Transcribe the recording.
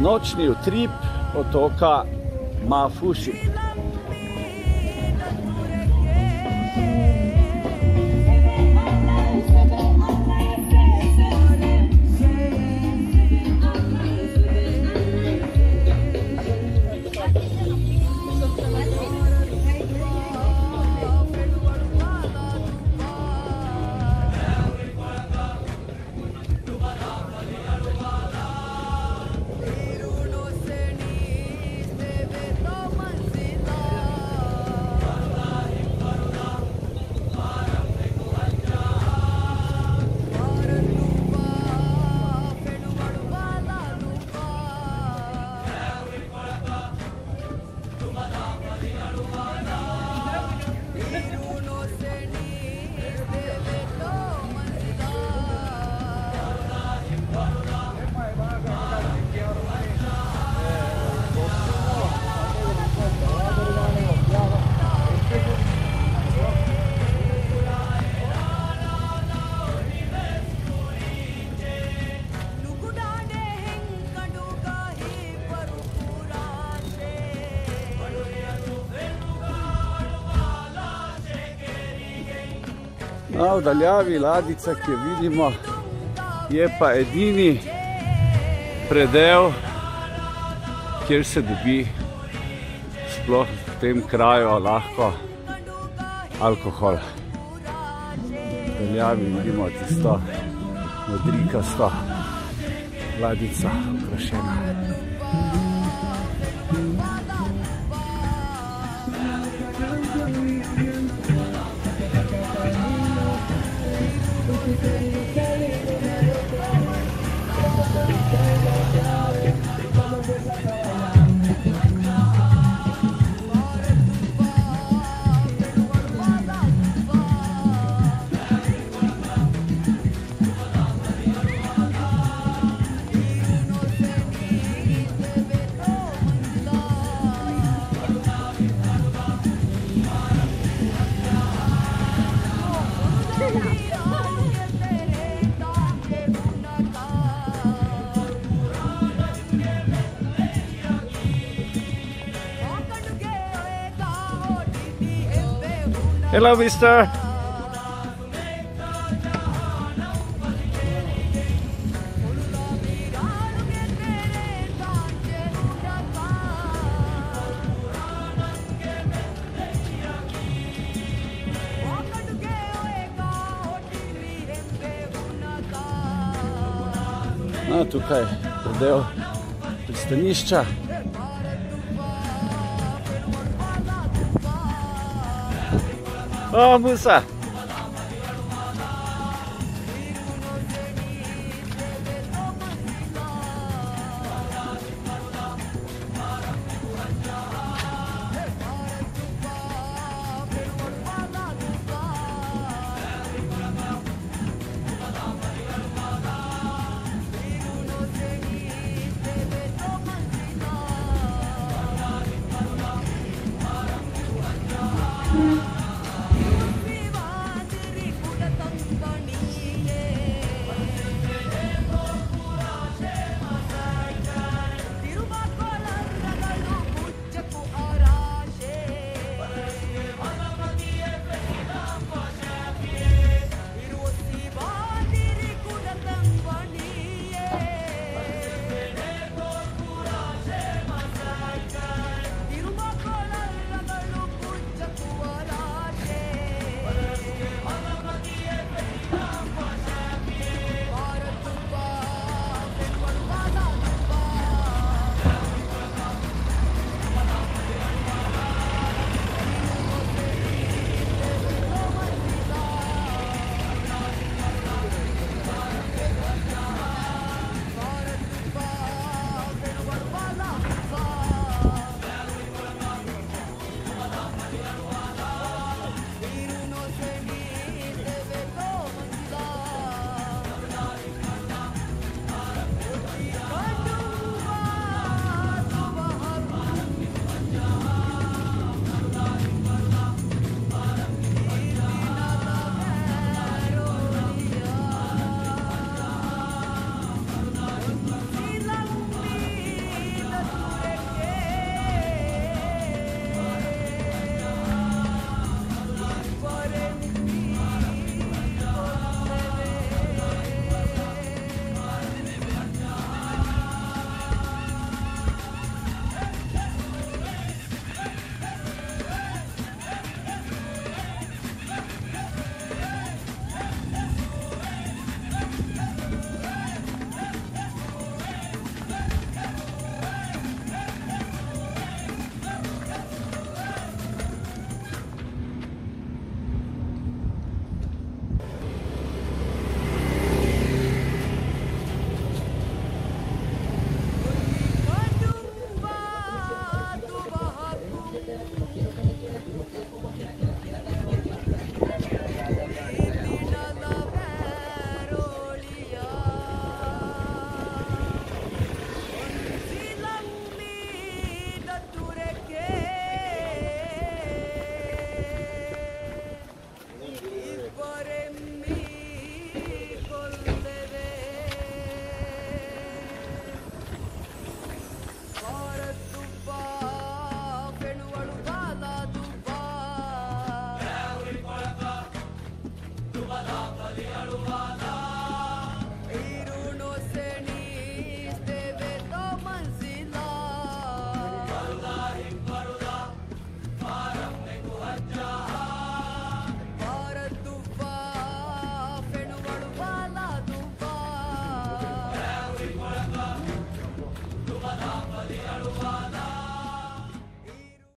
nočni utrip otoka Mafuši. No, v daljavi ladica, ki jo vidimo, je pa edini predel, kjer se dobi sploh v tem kraju lahko alkohol. V daljavi vidimo tisto modrikasto ladico Yeah. Hello, mister. No, tukaj predel pristanišča. Vamos almoçar.